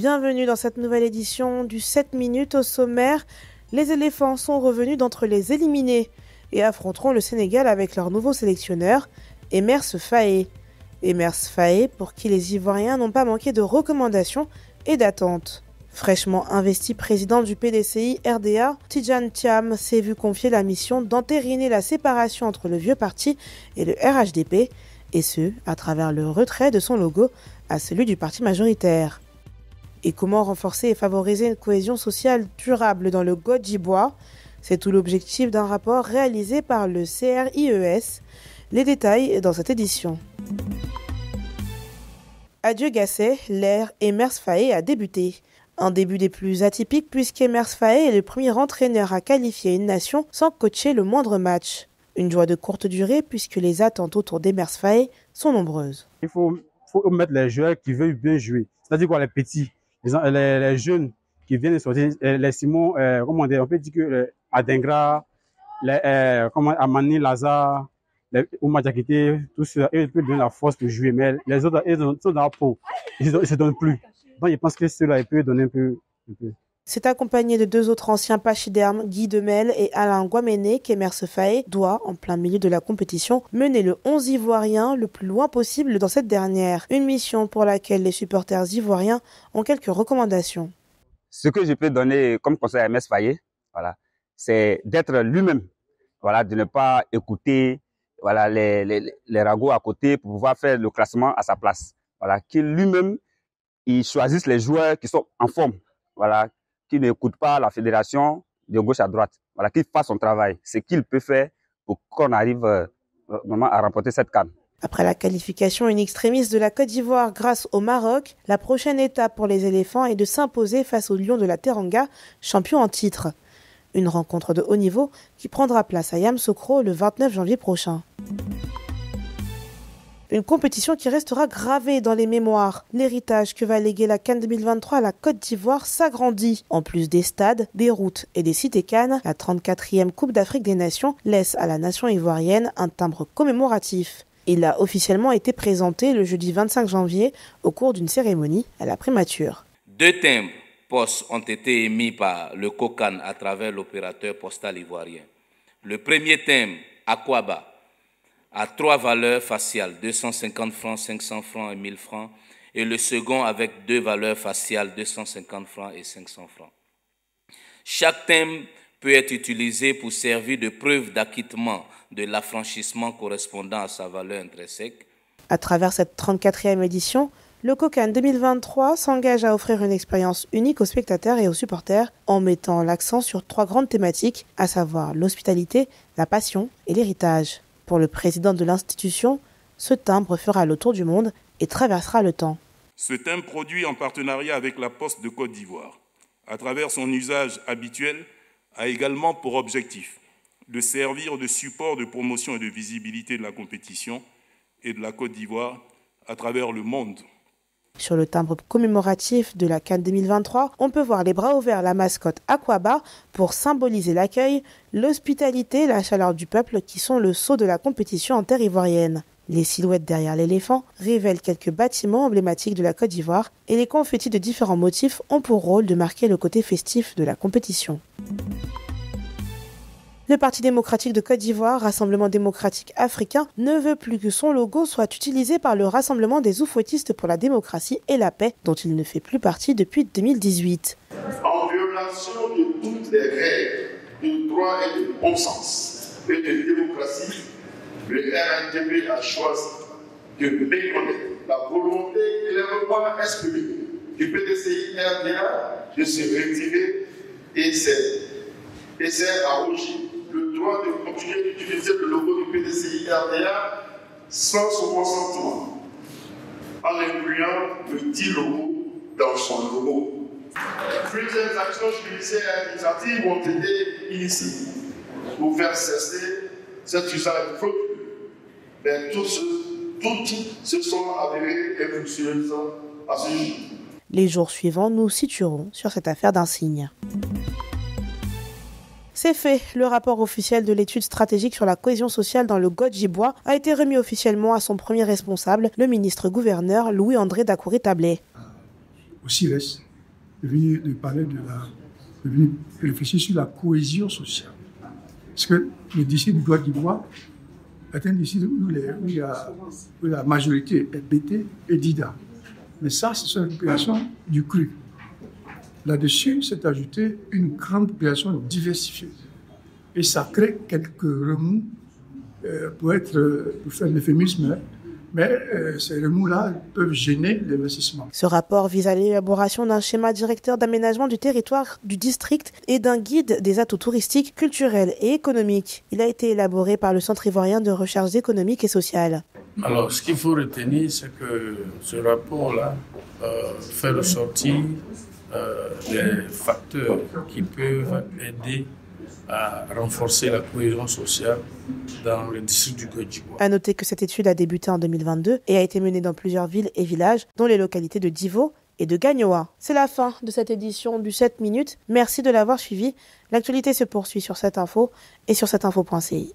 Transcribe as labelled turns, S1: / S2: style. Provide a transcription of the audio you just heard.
S1: Bienvenue dans cette nouvelle édition du 7 minutes au sommaire. Les éléphants sont revenus d'entre les éliminés et affronteront le Sénégal avec leur nouveau sélectionneur, Emers Faé. Emers Faé, pour qui les Ivoiriens n'ont pas manqué de recommandations et d'attentes. Fraîchement investi président du PDCI RDA, Tijan Thiam s'est vu confier la mission d'entériner la séparation entre le vieux parti et le RHDP, et ce, à travers le retrait de son logo à celui du parti majoritaire. Et comment renforcer et favoriser une cohésion sociale durable dans le Godjibois C'est tout l'objectif d'un rapport réalisé par le CRIES. Les détails dans cette édition. Adieu Gasset, l'ère Emers Faé a débuté. Un début des plus atypiques puisqu'Emers Faé est le premier entraîneur à qualifier une nation sans coacher le moindre match. Une joie de courte durée puisque les attentes autour d'Emers Faé sont nombreuses.
S2: Il faut, faut mettre les joueurs qui veulent bien jouer, c'est-à-dire quoi les petits? Les, jeunes qui viennent de sortir, les Simon, euh, comment dire, on peut dire que euh, les, euh, comment, Amani Lazare, Ouma Diakité, tout ça, ils peuvent donner la force pour jouer, mais les autres, ils sont dans la peau, ils ne se donnent plus. Donc, je pense que ceux-là, ils peuvent donner un. Un peu.
S1: C'est accompagné de deux autres anciens pachydermes, Guy Demel et Alain Guaméné, qu'Emer Faye doit, en plein milieu de la compétition, mener le 11 ivoirien le plus loin possible dans cette dernière. Une mission pour laquelle les supporters ivoiriens ont quelques recommandations.
S3: Ce que je peux donner comme conseil à Emer Faye, voilà, c'est d'être lui-même, voilà, de ne pas écouter voilà, les, les, les ragots à côté pour pouvoir faire le classement à sa place. Voilà, qu'il lui-même, il choisisse les joueurs qui sont en forme. Voilà, qui n'écoute pas la fédération de gauche à droite. Voilà, qu'il fasse son travail. Ce qu'il peut faire pour qu'on arrive euh, à remporter cette canne.
S1: Après la qualification une extrémiste de la Côte d'Ivoire grâce au Maroc, la prochaine étape pour les éléphants est de s'imposer face aux lions de la Teranga, champion en titre. Une rencontre de haut niveau qui prendra place à Yamsokro le 29 janvier prochain. Une compétition qui restera gravée dans les mémoires. L'héritage que va léguer la Cannes 2023 à la Côte d'Ivoire s'agrandit. En plus des stades, des routes et des cités Cannes, la 34e Coupe d'Afrique des Nations laisse à la nation ivoirienne un timbre commémoratif. Il a officiellement été présenté le jeudi 25 janvier au cours d'une cérémonie à la primature.
S4: Deux timbres postes ont été émis par le COCAN à travers l'opérateur postal ivoirien. Le premier timbre, Aquaba, à trois valeurs faciales, 250 francs, 500 francs et 1000 francs, et le second avec deux valeurs faciales, 250 francs et 500 francs. Chaque thème peut être utilisé pour servir de preuve d'acquittement de l'affranchissement correspondant à sa valeur intrinsèque.
S1: À travers cette 34e édition, le COCAN 2023 s'engage à offrir une expérience unique aux spectateurs et aux supporters en mettant l'accent sur trois grandes thématiques, à savoir l'hospitalité, la passion et l'héritage. Pour le président de l'institution, ce timbre fera le tour du monde et traversera le temps.
S5: Ce timbre produit en partenariat avec la Poste de Côte d'Ivoire, à travers son usage habituel, a également pour objectif de servir de support de promotion et de visibilité de la compétition et de la Côte d'Ivoire à travers le monde.
S1: Sur le timbre commémoratif de la Cannes 2023, on peut voir les bras ouverts la mascotte Aquaba pour symboliser l'accueil, l'hospitalité la chaleur du peuple qui sont le sceau de la compétition en terre ivoirienne. Les silhouettes derrière l'éléphant révèlent quelques bâtiments emblématiques de la Côte d'Ivoire et les confettis de différents motifs ont pour rôle de marquer le côté festif de la compétition. Le Parti démocratique de Côte d'Ivoire, Rassemblement démocratique africain, ne veut plus que son logo soit utilisé par le Rassemblement des oufouettistes pour la démocratie et la paix, dont il ne fait plus partie depuis 2018.
S6: En violation de toutes les règles de droit et de bon sens et de démocratie, le RNDP a choisi de méconnaître la volonté clairement exprimée du PDCI RDA de se retirer et s'est arrogé droit de continuer d'utiliser le logo du PDCI RDA sans son consentement, en incluant le dit logo dans son logo. Plusieurs actions judiciaires et administratives ont été initiées pour faire cesser cet usage frauduleux. Mais toutes se sont avérées infructueuses à ce jour.
S1: Les jours suivants, nous situerons sur cette affaire d'insigne. C'est fait. Le rapport officiel de l'étude stratégique sur la cohésion sociale dans le Godjibois a été remis officiellement à son premier responsable, le ministre-gouverneur Louis-André Dakouré-Tablé.
S7: Au CIRES, venu de parler de la, réfléchir sur la cohésion sociale. Parce que le district d'Ivoire est un district où, où, la majorité est BT et DIDA. Mais ça, c'est une population du cru. Là-dessus, s'est ajouté une grande population diversifiée. Et ça crée quelques remous, euh, pour, être, pour faire l'euphémisme, hein, mais euh, ces remous-là peuvent gêner l'investissement.
S1: Ce rapport vise à l'élaboration d'un schéma directeur d'aménagement du territoire du district et d'un guide des atouts touristiques, culturels et économiques. Il a été élaboré par le Centre ivoirien de recherche économique et sociale.
S8: Alors, ce qu'il faut retenir, c'est que ce rapport-là euh, fait ressortir euh, des facteurs qui peuvent aider à renforcer la cohésion sociale dans le district du d'Ivoire.
S1: À noter que cette étude a débuté en 2022 et a été menée dans plusieurs villes et villages, dont les localités de Divo et de Gagnoa. C'est la fin de cette édition du 7 minutes. Merci de l'avoir suivi. L'actualité se poursuit sur cette info et sur cette info.ci.